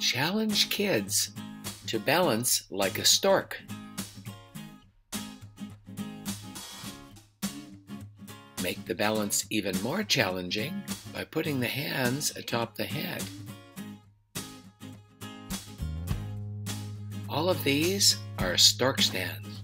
Challenge kids to balance like a stork. Make the balance even more challenging by putting the hands atop the head. All of these are stork stands.